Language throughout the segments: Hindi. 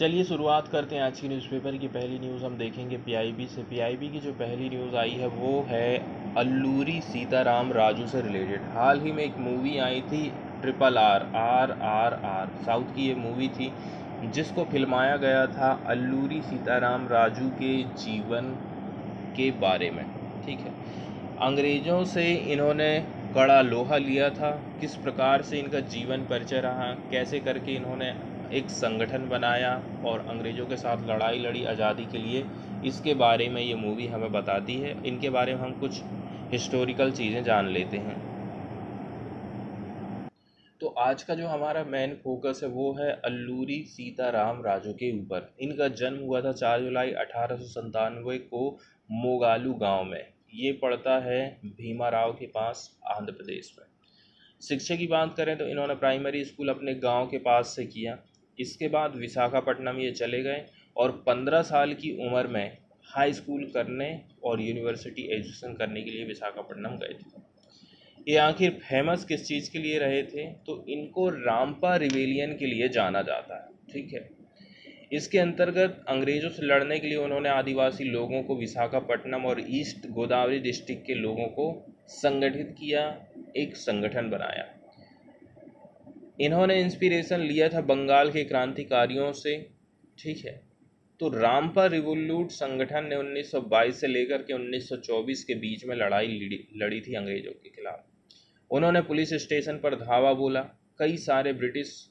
चलिए शुरुआत करते हैं आज की न्यूज़पेपर की। पहली न्यूज़ हम देखेंगे पीआईबी से। पीआईबी की जो पहली न्यूज़ आई है, वो है अल्लूरी सीताराम राजू से रिलेटेड हाल ही में एक मूवी आई थी triple R R R R south की ये मूवी थी, जिसको फिल्माया गया था अल्लूरी सीताराम राजू के जीवन के बारे में। ठीक है? अंग्रेज़ों से इन्होंने कड़ा लोहा लिया था। किस प्रकार से इनका जीवन परिचय रहा? कैसे करके इन्होंने एक संगठन बनाया और अंग्रेज़ों के साथ लड़ाई लड़ी आज़ादी के लिए। इसके बारे में ये मूवी हमें बताती है। इनके बारे में हम कुछ हिस्टोरिकल चीज़ें जान लेते हैं। तो आज का जो हमारा मेन फोकस है वो है अल्लूरी सीताराम राजू के ऊपर। इनका जन्म हुआ था चार जुलाई अठारह को मोगालू गाँव में। ये पड़ता है भीमा राव के पास आंध्र प्रदेश में। शिक्षा की बात करें तो इन्होंने प्राइमरी स्कूल अपने गाँव के पास से किया। इसके बाद विशाखापट्टनम ये चले गए और पंद्रह साल की उम्र में हाई स्कूल करने और यूनिवर्सिटी एजुकेशन करने के लिए विशाखापट्टनम गए थे। ये आखिर फ़ेमस किस चीज़ के लिए रहे थे? तो इनको रामपा रिवेलियन के लिए जाना जाता है, ठीक है? इसके अंतर्गत अंग्रेज़ों से लड़ने के लिए उन्होंने आदिवासी लोगों को विशाखापट्टनम और ईस्ट गोदावरी डिस्ट्रिक्ट के लोगों को संगठित किया, एक संगठन बनाया। इन्होंने इंस्पिरेशन लिया था बंगाल के क्रांतिकारियों से, ठीक है? तो रामपा रिवोल्यूट संगठन ने 1922 से लेकर के 1924 के बीच में लड़ाई लड़ी थी अंग्रेज़ों के खिलाफ। उन्होंने पुलिस स्टेशन पर धावा बोला। कई सारे ब्रिटिश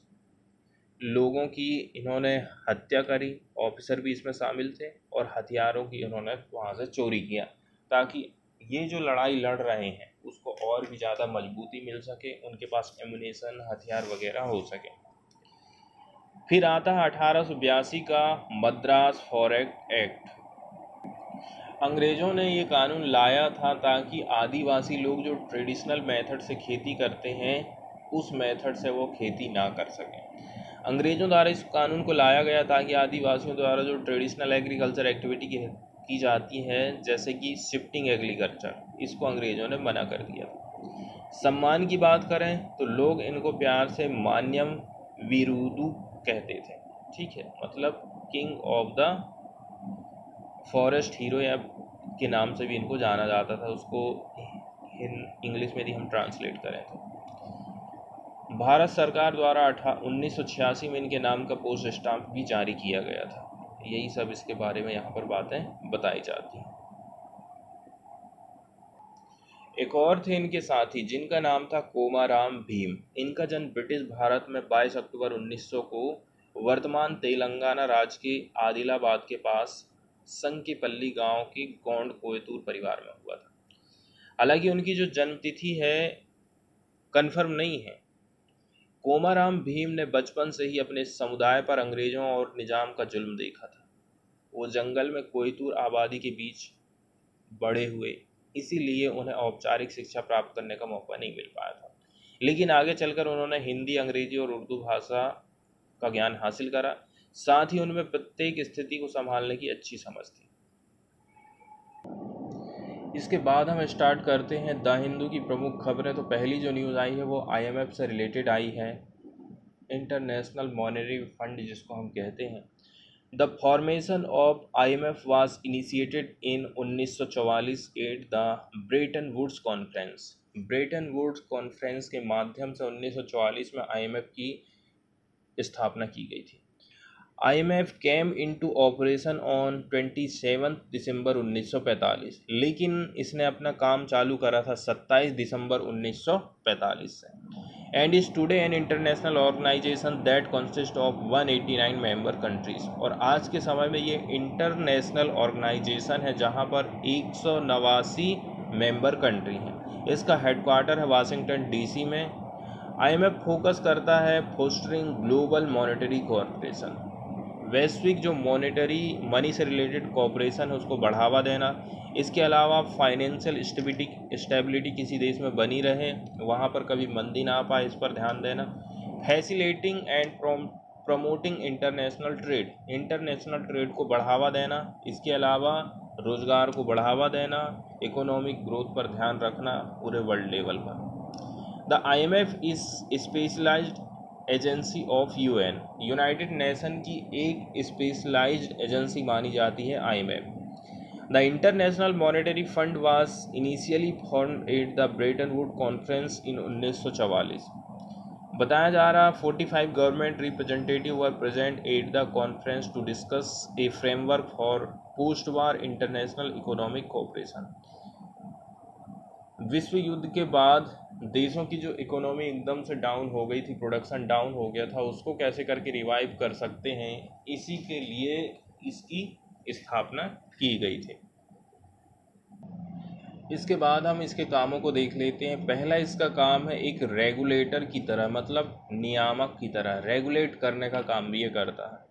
लोगों की इन्होंने हत्या करी ऑफिसर भी इसमें शामिल थे और हथियारों की इन्होंने वहाँ से चोरी किया, ताकि ये जो लड़ाई लड़ रहे हैं उसको और भी ज़्यादा मजबूती मिल सके, उनके पास एमुनेशन हथियार वगैरह हो सके। फिर आता है अठारह सौ बयासी का मद्रास फॉरेक्ट एक्ट। अंग्रेज़ों ने ये कानून लाया था ताकि आदिवासी लोग जो ट्रेडिशनल मेथड से खेती करते हैं, उस मेथड से वो खेती ना कर सकें। अंग्रेज़ों द्वारा इस कानून को लाया गया ताकि आदिवासियों द्वारा जो ट्रेडिशनल एग्रीकल्चर एक्टिविटी की की जाती है, जैसे कि शिफ्टिंग एग्रीकल्चर इसको अंग्रेज़ों ने मना कर दिया। सम्मान की बात करें तो लोग इनको प्यार से मान्यम विरुदु कहते थे। ठीक है? मतलब king of the forest hero या के नाम से भी इनको जाना जाता था, उसको इंग्लिश में भी हम ट्रांसलेट करें तो। भारत सरकार द्वारा अठा, उन्नीस सौ छियासी में इनके नाम का पोस्ट स्टाम्प भी जारी किया गया था। यही सब इसके बारे में यहाँ पर बातें बताई जाती हैं। एक और थे इनके साथी, जिनका नाम था कोमाराम भीम। इनका जन्म ब्रिटिश भारत में 22 अक्टूबर 1900 को वर्तमान तेलंगाना राज्य के आदिलाबाद के पास संकीपल्ली गाँव के गोंड कोयतूर परिवार में हुआ था। हालाँकि उनकी जो जन्म तिथि है कन्फर्म नहीं है। कोमाराम भीम ने बचपन से ही अपने समुदाय पर अंग्रेज़ों और निज़ाम का जुल्म देखा था। वो जंगल में कोयतूर आबादी के बीच बड़े हुए, इसीलिए उन्हें औपचारिक शिक्षा प्राप्त करने का मौका नहीं मिल पाया था। लेकिन आगे चलकर उन्होंने हिंदी, अंग्रेज़ी और उर्दू भाषा का ज्ञान हासिल करा। साथ ही उनमें प्रत्येक स्थिति को संभालने की अच्छी समझ थी। इसके बाद हम स्टार्ट करते हैं द हिंदू की प्रमुख खबरें। तो पहली जो न्यूज़ आई है वो आईएमएफ से रिलेटेड आई है। इंटरनेशनल मॉनेटरी फंड जिसको हम कहते हैं। The formation of IMF was initiated in 1944 at the Bretton Woods conference Bretton Woods conference के माध्यम से 1944 में आईएमएफ की स्थापना की गई थी। IMF came into operation on twenty seven December 1945 लेकिन इसने अपना काम चालू करा था 27 दिसंबर 1945 से and is today an international organisation that consist of 189 member countries और आज के समय में ये इंटरनेशनल ऑर्गेनाइजेशन है जहाँ पर एक सौ नवासी मेंबर कंट्री हैं। इसका हेडक्वार्टर है वाशिंगटन डीसी में। आईएमएफ फोकस करता है फोस्टरिंग ग्लोबल मॉनेटरी कॉरपोरेशन वैश्विक जो मॉनेटरी मनी से रिलेटेड कॉपरेशन है, उसको बढ़ावा देना। इसके अलावा फाइनेंशियल स्टेबिलिटी स्टेबिलिटी किसी देश में बनी रहे, वहाँ पर कभी मंदी ना आ पाए, इस पर ध्यान देना। Facilitating and promoting international trade international trade को बढ़ावा देना। इसके अलावा रोज़गार को बढ़ावा देना इकोनॉमिक ग्रोथ पर ध्यान रखना पूरे वर्ल्ड लेवल पर। The I M F is specialised agency of UN, United Nation की एक स्पेशलाइज्ड एजेंसी मानी जाती है IMF. The International Monetary Fund was initially form at the Bretton Wood conference in 1944 बताया जा रहा 45 government representative were present at the conference to discuss a framework for post war international economic cooperation विश्व युद्ध के बाद देशों की जो इकोनॉमी एकदम से डाउन हो गई थी प्रोडक्शन डाउन हो गया था, उसको कैसे करके रिवाइव कर सकते हैं, इसी के लिए इसकी स्थापना की गई थी। इसके बाद हम इसके कामों को देख लेते हैं। पहला इसका काम है एक रेगुलेटर की तरह मतलब नियामक की तरह रेगुलेट करने का काम भी ये करता है।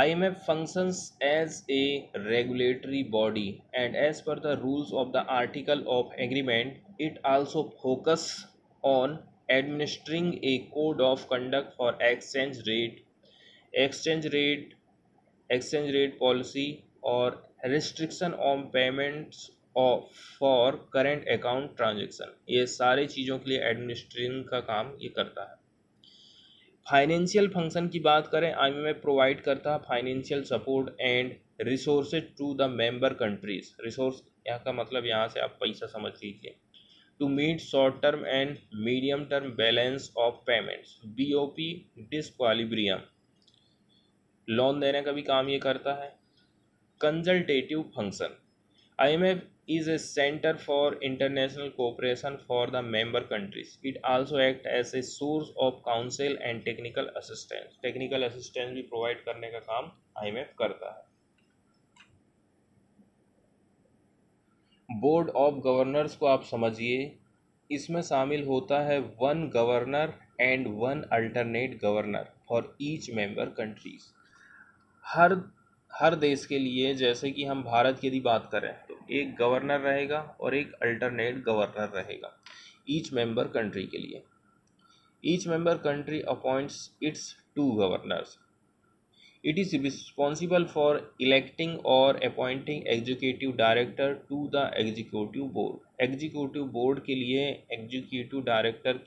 IMF functions as a regulatory body and as per the rules of the article of agreement it also focus on administering a code of conduct for exchange rate exchange rate exchange rate policy और restriction on payments for current account transaction ये सारे चीज़ों के लिए एडमिनिस्ट्रेशन का काम ये करता है। फाइनेंशियल फ़ंक्शन की बात करें आई एम प्रोवाइड करता है financial support and resources to the member countries resource यहाँ का मतलब यहाँ से आप पैसा समझ लीजिए। To meet short term and medium term balance of payments P disequilibrium loan देने का भी काम ये करता है। Consultative function I M F is a centre for international cooperation for the member countries it also act as a source of counsel and technical assistance technical assistance भी प्रोवाइड करने का काम आई एम एफ़ करता है। बोर्ड ऑफ़ गवर्नर्स को आप समझिए, इसमें शामिल होता है one governor and one alternate governor for each member countries. हर हर देश के लिए, जैसे कि हम भारत की यदि बात करें तो एक गवर्नर रहेगा और एक अल्टरनेट गवर्नर रहेगा ईच मेंबर कंट्री के लिए। Each member country appoints its two governors. It is responsible for electing और appointing executive director to the executive board executive board के लिए एग्जीक्यूटिव डायरेक्टर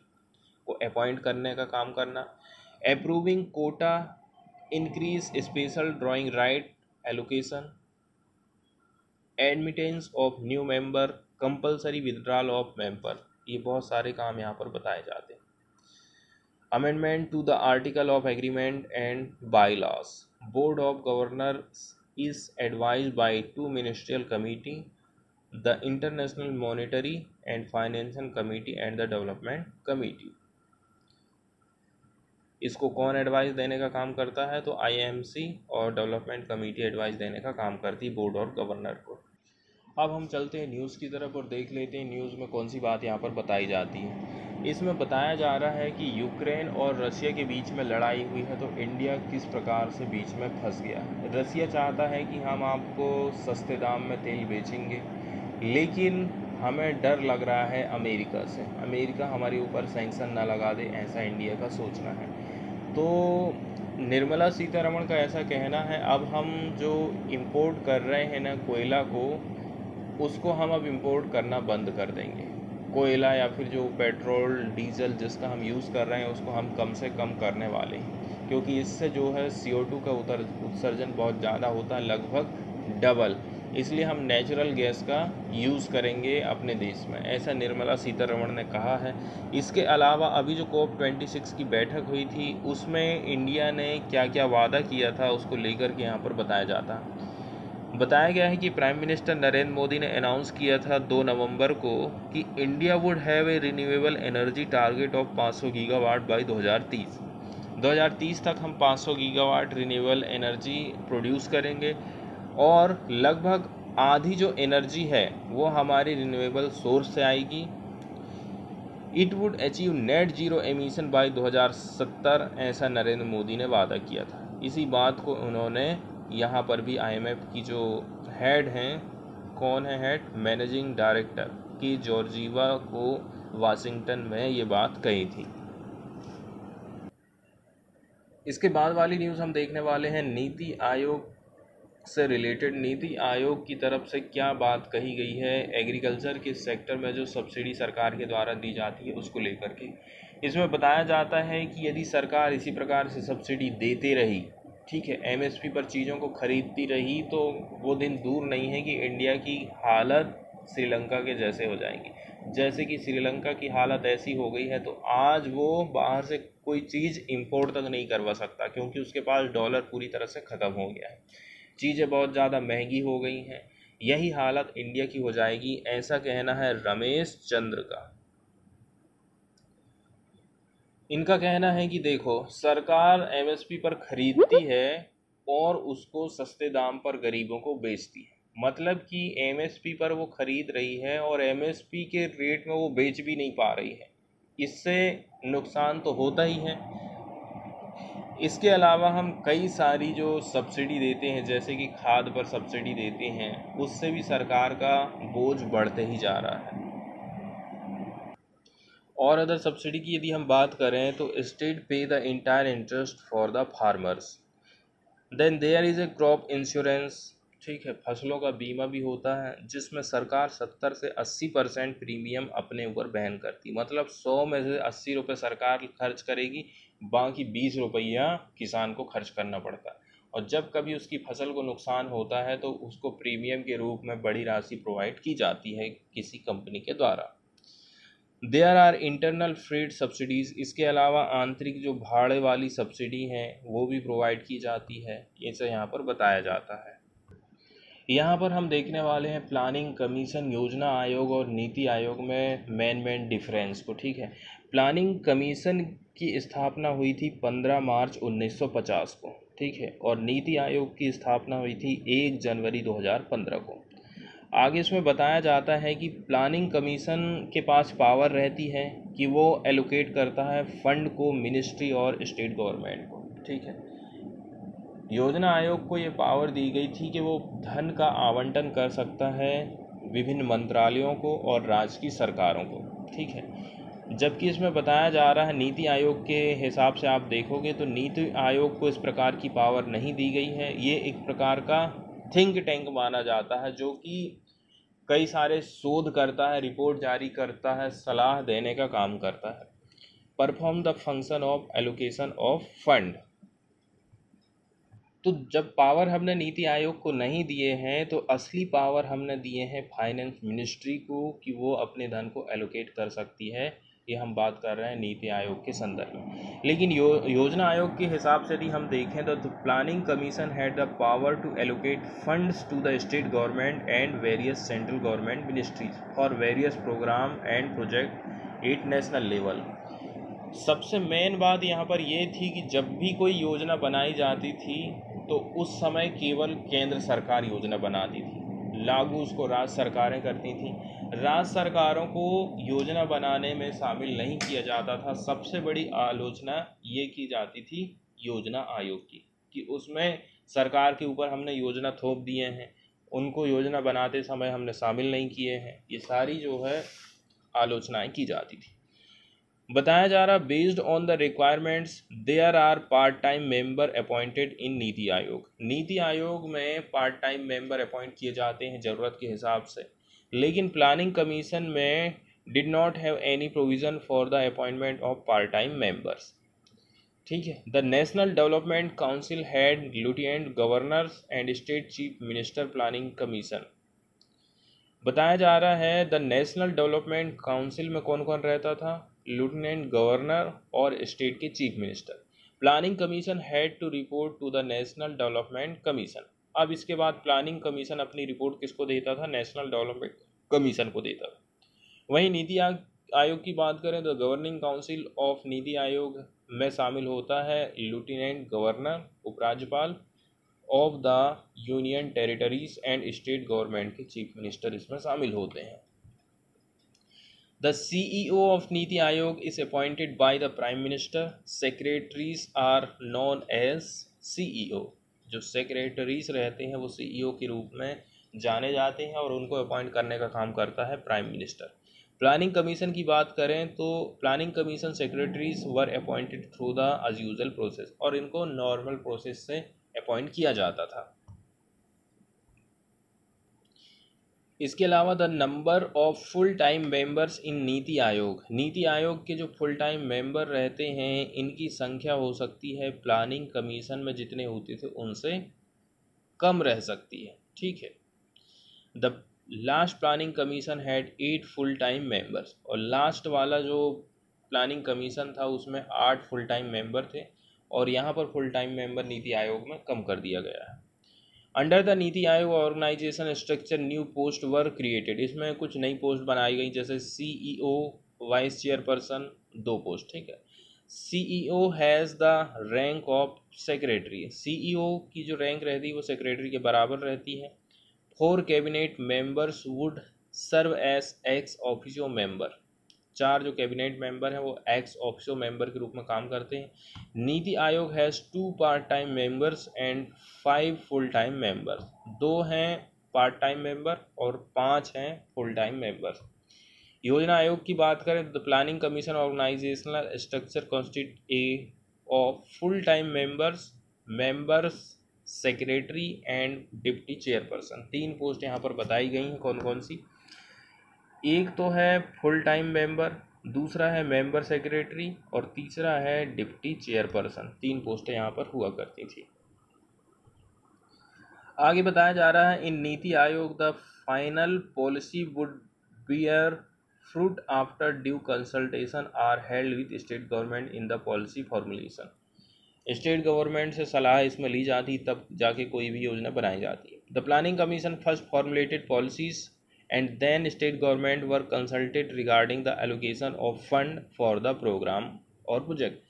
को अपॉइंट करने का काम करना। Approving quota increase special drawing right allocation admittance of new member compulsory withdrawal of member ये बहुत सारे काम यहाँ पर बताए जाते हैं। Amendment to the article of agreement and bylaws board of governor is advise by two ministerial committee the International Monetary and Financial Committee and the Development Committee इसको कौन एडवाइस देने का काम करता है? तो आईएमसी और डेवलपमेंट कमेटी एडवाइस देने का काम करती है बोर्ड और गवर्नर को। अब हम चलते हैं न्यूज़ की तरफ़ और देख लेते हैं न्यूज़ में कौन सी बात यहाँ पर बताई जाती है। इसमें बताया जा रहा है कि यूक्रेन और रशिया के बीच में लड़ाई हुई है तो इंडिया किस प्रकार से बीच में फंस गया रसिया चाहता है कि हम आपको सस्ते दाम में तेल बेचेंगे, लेकिन हमें डर लग रहा है अमेरिका से। अमेरिका हमारे ऊपर सेंक्शन ना लगा दे, ऐसा इंडिया का सोचना है। तो निर्मला सीतारमण का ऐसा कहना है, अब हम जो इम्पोर्ट कर रहे हैं ना कोयला को, उसको हम अब इम्पोर्ट करना बंद कर देंगे। कोयला या फिर जो पेट्रोल, डीजल जिसका हम यूज़ कर रहे हैं, उसको हम कम से कम करने वाले हैं। क्योंकि इससे जो है सी ओ टू का उतर, उत्सर्जन बहुत ज़्यादा होता है, लगभग डबल। इसलिए हम नेचुरल गैस का यूज़ करेंगे अपने देश में, ऐसा निर्मला सीतारमण ने कहा है। इसके अलावा अभी जो कोप ट्वेंटी सिक्स की बैठक हुई थी, उसमें इंडिया ने क्या क्या वादा किया था, उसको लेकर के यहाँ पर बताया जाता। बताया गया है कि प्राइम मिनिस्टर नरेंद्र मोदी ने अनाउंस किया था 2 नवंबर को कि India would have a renewable energy target of 500 gigawatt by 2030 2030 तक हम 500 गीगावाट रिन्यूएबल एनर्जी प्रोड्यूस करेंगे और लगभग आधी जो एनर्जी है, वो हमारी रिन्यूएबल सोर्स से आएगी। It would achieve net zero emission by 2070 ऐसा नरेंद्र मोदी ने वादा किया था। इसी बात को उन्होंने यहाँ पर भी आईएमएफ की जो हेड हैं, कौन है हेड मैनेजिंग डायरेक्टर की जॉर्जीवा को वाशिंगटन में ये बात कही थी। इसके बाद वाली न्यूज़ हम देखने वाले हैं, नीति आयोग से रिलेटेड नीति आयोग की तरफ़ से क्या बात कही गई है एग्रीकल्चर के सेक्टर में जो सब्सिडी सरकार के द्वारा दी जाती है उसको लेकर के। इसमें बताया जाता है कि यदि सरकार इसी प्रकार से सब्सिडी देते रही ठीक है एमएसपी पर चीज़ों को खरीदती रही तो वो दिन दूर नहीं है कि इंडिया की हालत श्रीलंका के जैसे हो जाएँगी। जैसे कि श्रीलंका की हालत ऐसी हो गई है तो आज वो बाहर से कोई चीज़ इंपोर्ट तक नहीं करवा सकता क्योंकि उसके पास डॉलर पूरी तरह से ख़त्म हो गया है। चीज़ें बहुत ज़्यादा महँगी हो गई हैं। यही हालत इंडिया की हो जाएगी, ऐसा कहना है रमेश चंद्र का। इनका कहना है कि देखो, सरकार एमएसपी पर खरीदती है और उसको सस्ते दाम पर गरीबों को बेचती है। मतलब कि एमएसपी पर वो ख़रीद रही है और एमएसपी के रेट में वो बेच भी नहीं पा रही है। इससे नुकसान तो होता ही है। इसके अलावा हम कई सारी जो सब्सिडी देते हैं, जैसे कि खाद पर सब्सिडी देते हैं, उससे भी सरकार का बोझ बढ़ते ही जा रहा है। और अदर सब्सिडी की यदि हम बात करें तो state pay the entire interest for the farmers then there is a crop insurance ठीक है, फ़सलों का बीमा भी होता है, जिसमें सरकार सत्तर से अस्सी परसेंट प्रीमियम अपने ऊपर बहन करती मतलब सौ में से अस्सी रुपये सरकार खर्च करेगी, बाकी बीस रुपया किसान को खर्च करना पड़ता है। और जब कभी उसकी फ़सल को नुकसान होता है तो उसको प्रीमियम के रूप में बड़ी राशि प्रोवाइड की जाती है किसी कंपनी के द्वारा। There are internal freight subsidies इसके अलावा आंतरिक जो भाड़े वाली सब्सिडी हैं, वो भी प्रोवाइड की जाती है। इसे यहाँ पर बताया जाता है। यहाँ पर हम देखने वाले हैं प्लानिंग कमीशन योजना आयोग और नीति आयोग में मेन मेन डिफरेंस को, ठीक है? प्लानिंग कमीशन की स्थापना हुई थी पंद्रह मार्च 1950 को, ठीक है? और नीति आयोग की स्थापना हुई थी एक जनवरी 2015 को। आगे इसमें बताया जाता है कि प्लानिंग कमीशन के पास पावर रहती है कि वो एलोकेट करता है फंड को मिनिस्ट्री और स्टेट गवर्नमेंट को। ठीक है? योजना आयोग को ये पावर दी गई थी कि वो धन का आवंटन कर सकता है विभिन्न मंत्रालयों को और राज्य की सरकारों को। ठीक है? जबकि इसमें बताया जा रहा है नीति आयोग के हिसाब से आप देखोगे तो नीति आयोग को इस प्रकार की पावर नहीं दी गई है। ये एक प्रकार का थिंक टैंक माना जाता है जो कि कई सारे शोध करता है, रिपोर्ट जारी करता है, सलाह देने का काम करता है। Perform the function of allocation of fund. तो जब पावर हमने नीति आयोग को नहीं दिए हैं तो असली पावर हमने दिए हैं फाइनेंस मिनिस्ट्री को कि वो अपने धन को एलोकेट कर सकती है। ये हम बात कर रहे हैं नीति आयोग के संदर्भ में। लेकिन यो, योजना आयोग के हिसाब से यदि हम देखें तो Planning Commission had the power to allocate funds to the state government and various central government ministries for various program and project at national level सबसे मेन बात यहाँ पर यह थी कि जब भी कोई योजना बनाई जाती थी तो उस समय केवल केंद्र सरकार योजना बनाती थी। लागू उसको राज्य सरकारें करती थी। राज्य सरकारों को योजना बनाने में शामिल नहीं किया जाता था। सबसे बड़ी आलोचना ये की जाती थी योजना आयोग की, कि उसमें सरकार के ऊपर हमने योजना थोप दिए हैं। उनको योजना बनाते समय हमने शामिल नहीं किए हैं। ये सारी जो है आलोचनाएँ की जाती थी। बताया जा रहा based on the requirements there are part time member appointed in NITI Aayog. NITI आयोग में पार्ट टाइम मेंबर अपॉइंट किए जाते हैं ज़रूरत के हिसाब से। लेकिन प्लानिंग कमीशन में did not have any provision for the appointment of part time members ठीक है? The National Development Council had lieutenant governors and state chief minister Planning Commission बताया जा रहा है द नेशनल डेवलपमेंट काउंसिल में कौन कौन रहता था? लेफ्टिनेंट गवर्नर और स्टेट के chief minister. Planning Commission had to report to the National Development Commission. अब इसके बाद प्लानिंग कमीशन अपनी रिपोर्ट किसको देता था? नेशनल डेवलपमेंट कमीशन को देता था। वहीं नीति आयोग की बात करें तो governing council of NITI Aayog में शामिल होता है लेफ्टिनेंट गवर्नर, उपराज्यपाल of the union territories and state government के चीफ मिनिस्टर इसमें शामिल होते हैं। The CEO of Niti Aayog is appointed by the Prime Minister. Secretaries are known as CEO. जो सेक्रेटरीज रहते हैं, वो सीईओ के रूप में जाने जाते हैं और उनको अपॉइंट करने का काम करता है प्राइम मिनिस्टर प्लानिंग कमीशन की बात करें तो Planning Commission secretaries were appointed through the as usual process और इनको नॉर्मल प्रोसेस से अपॉइंट किया जाता था इसके अलावा the number of full time members in NITI Aayog. NITI आयोग के जो फुल टाइम मेंबर रहते हैं, इनकी संख्या हो सकती है प्लानिंग कमीशन में जितने होते थे, उनसे कम रह सकती है। ठीक है? The last planning commission had eight full time members और लास्ट वाला जो प्लानिंग कमीशन था, उसमें आठ फुल टाइम मेंबर थे और यहाँ पर full time member NITI Aayog में कम कर दिया गया है। Under the NITI Aayog organisation structure new post were created इसमें कुछ नई पोस्ट बनाई गई, जैसे सीईओ वाइस चेयरपर्सन दो पोस्ट ठीक है। CEO has the rank of secretary CEO की जो रैंक रहती है, वो सेक्रेटरी के बराबर रहती है। Four cabinet members would serve as ex officio member चार जो कैबिनेट मेंबर हैं, वो एक्स ऑफिसो मेंबर के रूप में काम करते हैं। NITI Aayog has two part time members and five full time members दो हैं पार्ट टाइम मेंबर और पाँच हैं फुल टाइम मेंबर्स योजना आयोग की बात करें the planning commission organisational structure constituted of full time members members secretary and deputy chairperson तीन पोस्ट यहाँ पर बताई गई हैं कौन कौन सी? एक तो है फुल टाइम मेंबर दूसरा है मेंबर सेक्रेटरी और तीसरा है डिप्टी चेयरपर्सन तीन पोस्टें यहाँ पर हुआ करती थी। आगे बताया जा रहा है, in NITI Aayog the final policy would bear fruit after due consultation are held with state government in the policy formulation state government से सलाह इसमें ली जाती, तब जाके कोई भी योजना बनाई जाती। है the planning commission first formulated policies and then state government were consulted regarding the allocation of fund for the program और प्रोजेक्ट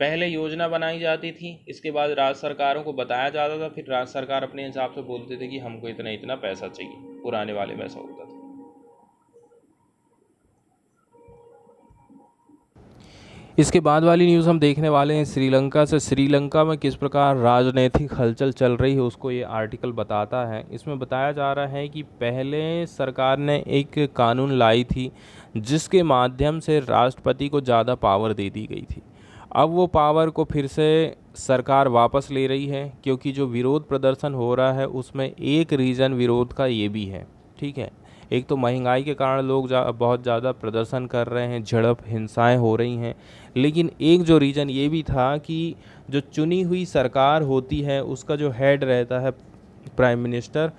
पहले योजना बनाई जाती थी, इसके बाद राज्य सरकारों को बताया जाता था, फिर राज्य सरकार अपने हिसाब से बोलते थे कि हमको इतना इतना पैसा चाहिए, पुराने वाले में ऐसा होता था। इसके बाद वाली न्यूज़ हम देखने वाले हैं श्रीलंका से। श्रीलंका में किस प्रकार राजनीतिक हलचल चल रही है, उसको ये आर्टिकल बताता है। इसमें बताया जा रहा है कि पहले सरकार ने एक कानून लाई थी, जिसके माध्यम से राष्ट्रपति को ज़्यादा पावर दे दी गई थी। अब वो पावर को फिर से सरकार वापस ले रही है, क्योंकि जो विरोध प्रदर्शन हो रहा है, उसमें एक रीज़न विरोध का ये भी है। ठीक है? एक तो महँगाई के कारण लोग जा, बहुत ज़्यादा प्रदर्शन कर रहे हैं झड़प हिंसाएँ हो रही हैं। लेकिन एक जो रीज़न ये भी था कि जो चुनी हुई सरकार होती है उसका जो हेड रहता है प्राइम मिनिस्टर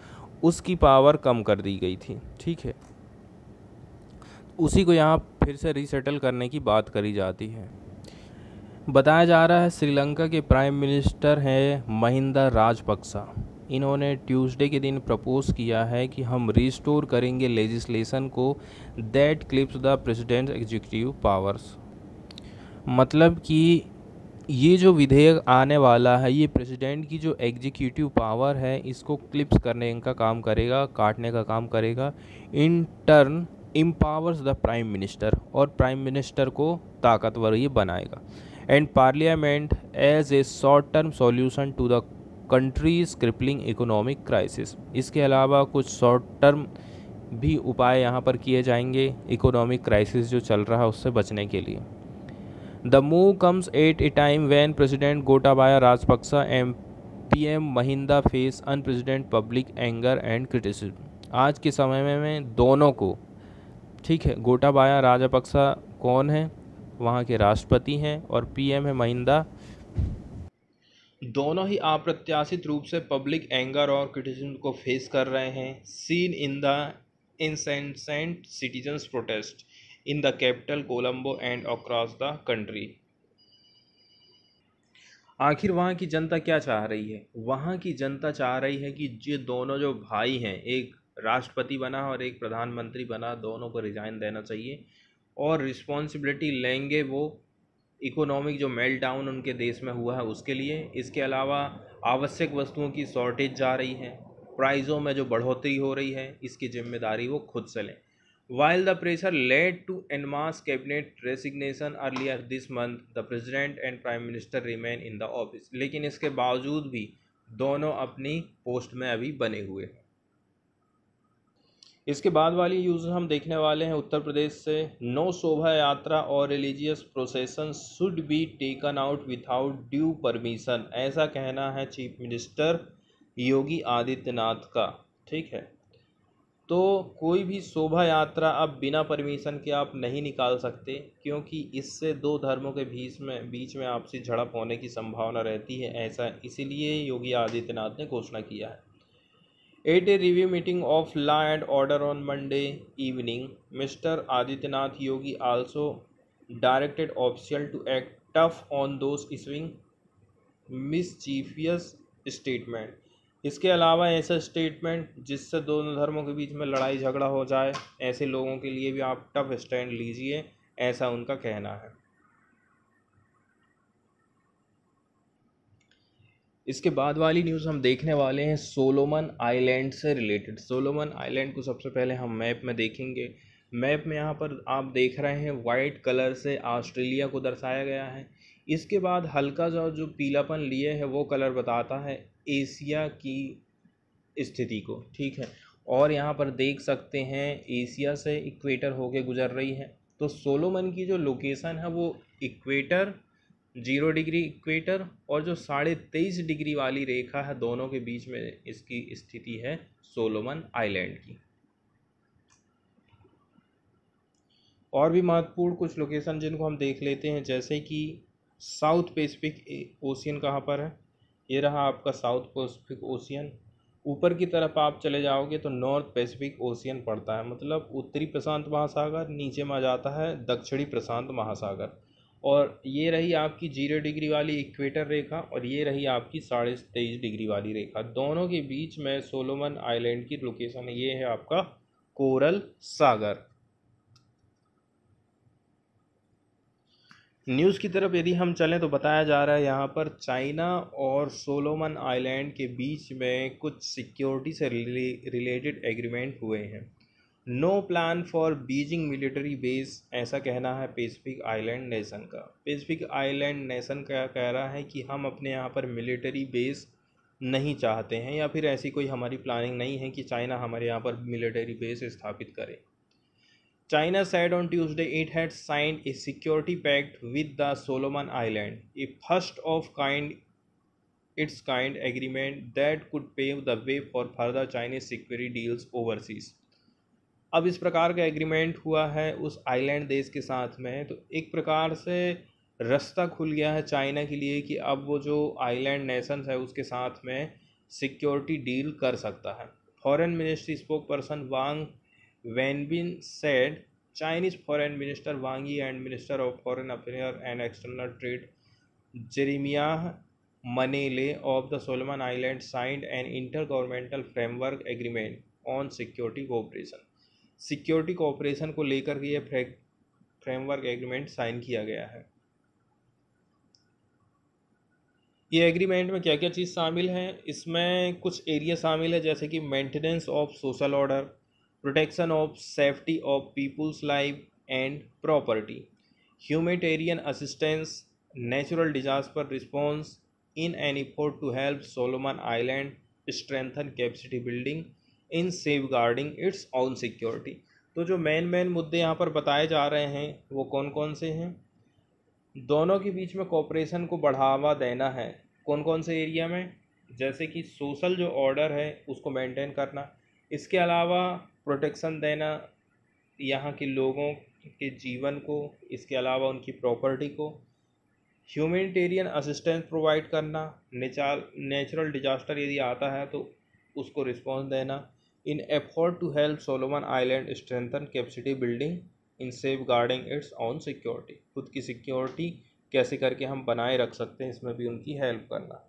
उसकी पावर कम कर दी गई थी ठीक है? उसी को यहाँ फिर से रीसेटल करने की बात करी जाती है। बताया जा रहा है श्रीलंका के प्राइम मिनिस्टर हैं महिंदा राजपक्सा। इन्होंने ट्यूसडे के दिन प्रपोज किया है कि हम रिस्टोर करेंगे लेजिस्लेशन को। That clips the president executive powers मतलब कि ये जो विधेयक आने वाला है, ये प्रेसिडेंट की जो एग्जीक्यूटिव पावर है, इसको क्लिप्स करने का काम करेगा, काटने का काम करेगा। In turn empowers the prime minister और प्राइम मिनिस्टर को ताकतवर ये बनाएगा। And parliament as a short term solution to the country's crippling economic crisis इसके अलावा कुछ शॉर्ट टर्म भी उपाय यहाँ पर किए जाएँगे इकोनॉमिक क्राइसिस जो चल रहा है उससे बचने के लिए। The move comes at a time when president Gotabaya Rajapaksa M P M Mahinda face unprecedented public anger and criticism आज के समय में, में दोनों को ठीक है गोटाबाया राजपक्सा कौन है? वहाँ के राष्ट्रपति हैं और पीएम है महिंदा दोनों ही अप्रत्याशित रूप से पब्लिक एंगर और क्रिटिसिज्म को फेस कर रहे हैं। Seen in the incessant citizens protest in the capital Colombo and across the country आखिर वहाँ की जनता क्या चाह रही है? वहाँ की जनता चाह रही है कि ये दोनों जो भाई हैं, एक राष्ट्रपति बना और एक प्रधानमंत्री बना, दोनों को रिजाइन देना चाहिए और रिस्पॉन्सिबिलिटी लेंगे वो इकोनॉमिक जो मेल्ट डाउन उनके देश में हुआ है उसके लिए, इसके अलावा आवश्यक वस्तुओं की शॉर्टेज जा रही है प्राइज़ों में जो बढ़ोतरी हो रही है, इसकी ज़िम्मेदारी वो खुद से लें। While the pressure led to en masse cabinet resignation earlier this month the president and prime minister remain in the office लेकिन इसके बावजूद भी, दोनों अपनी पोस्ट में अभी बने हुए हैं। इसके बाद वाली न्यूज़ हम देखने वाले हैं उत्तर प्रदेश से। नो शोभा यात्रा और religious procession should be taken out without due permission ऐसा कहना है चीफ मिनिस्टर योगी आदित्यनाथ का। ठीक है? तो कोई भी शोभा यात्रा अब बिना परमिशन के आप नहीं निकाल सकते, क्योंकि इससे दो धर्मों के बीच में बीच में आपसी झड़प होने की संभावना रहती है, ऐसा इसीलिए योगी आदित्यनाथ ने घोषणा किया है। At a review meeting of law and order on Monday evening. Mister Adityanath Yogi also directed official to act tough on those issuing mischievous statement. इसके अलावा ऐसा स्टेटमेंट जिससे दोनों धर्मों के बीच में लड़ाई झगड़ा हो जाए, ऐसे लोगों के लिए भी आप टफ स्टैंड लीजिए, ऐसा उनका कहना है। इसके बाद वाली न्यूज़ हम देखने वाले हैं सोलोमन आइलैंड से रिलेटेड सोलोमन आइलैंड को सबसे पहले हम मैप में देखेंगे। मैप में यहाँ पर आप देख रहे हैं वाइट कलर से ऑस्ट्रेलिया को दर्शाया गया है। इसके बाद हल्का सा जो पीलापन लिए है, वो कलर बताता है एशिया की स्थिति को, ठीक है? और यहाँ पर देख सकते हैं एशिया से इक्वेटर होके गुजर रही है। तो सोलोमन की जो लोकेशन है, वो इक्वेटर ज़ीरो डिग्री इक्वेटर और जो साढ़े तेईस डिग्री वाली रेखा है, दोनों के बीच में इसकी स्थिति है सोलोमन आइलैंड की। और भी महत्वपूर्ण कुछ लोकेशन जिनको हम देख लेते हैं, जैसे कि साउथ पैसिफिक ओशियन कहाँ पर है? ये रहा आपका साउथ पैसिफिक ओशियन। ऊपर की तरफ़ आप चले जाओगे तो नॉर्थ पैसिफिक ओशियन पड़ता है मतलब उत्तरी प्रशांत महासागर, नीचे में आ जाता है दक्षिणी प्रशांत महासागर। और ये रही आपकी ज़ीरो डिग्री वाली इक्वेटर रेखा और ये रही आपकी साढ़े तेईस डिग्री वाली रेखा। दोनों के बीच में सोलोमन आइलैंड की लोकेशन ये है आपका कोरल सागर। न्यूज़ की तरफ़ यदि हम चलें तो बताया जा रहा है यहाँ पर चाइना और सोलोमन आइलैंड के बीच में कुछ सिक्योरिटी से रिलेटेड एग्रीमेंट हुए हैं। No plan for Beijing military base ऐसा कहना है पेसिफिक आइलैंड नेशन का। पेसिफिक आइलैंड नेशन का कह रहा है कि हम अपने यहाँ पर मिलिट्री बेस नहीं चाहते हैं या फिर ऐसी कोई हमारी प्लानिंग नहीं है कि चाइना हमारे यहाँ पर मिलिट्री बेस स्थापित करे। China said on Tuesday it had signed a security pact with the Solomon Island a first of kind its kind agreement that could pave the way for further Chinese security deals overseas अब इस प्रकार का एग्रीमेंट हुआ है उस आइलैंड देश के साथ में। तो एक प्रकार से रास्ता खुल गया है चाइना के लिए कि अब वो जो आइलैंड नेशंस है उसके साथ में सिक्योरिटी डील कर सकता है। Foreign ministry spokesperson Wang Wenbin said Chinese foreign minister Wang Yi and minister of foreign affair and external trade Jeremiah Manele of the Solomon Island signed and intergovernmental framework agreement on security cooperation security cooperation को लेकर यह फ्रेमवर्क एग्रीमेंट साइन किया गया है। ये एग्रीमेंट में क्या क्या चीज़ शामिल है? इसमें कुछ एरिया शामिल है, जैसे कि maintenance of social order, protection of safety of people's life and property humanitarian assistance, natural disaster response in an effort to help Solomon Island strengthen capacity building building in guarding its own security तो जो मेन मेन मुद्दे यहाँ पर बताए जा रहे हैं, वो कौन कौन से हैं? दोनों के बीच में कॉपरेशन को बढ़ावा देना है। कौन कौन से एरिया में? जैसे कि सोशल जो ऑर्डर है, उसको मेंटेन करना। इसके अलावा प्रोटेक्शन देना, यहाँ के लोगों के जीवन को, इसके अलावा उनकी प्रॉपर्टी को। ह्यूमनिटेरियन असिस्टेंस प्रोवाइड करना। नेचुरल डिजास्टर यदि आता है तो उसको रिस्पॉन्स देना। In effort to help Solomon Island strengthen capacity building in safeguarding its own security खुद की सिक्योरिटी कैसे करके हम बनाए रख सकते हैं, इसमें भी उनकी हेल्प करना।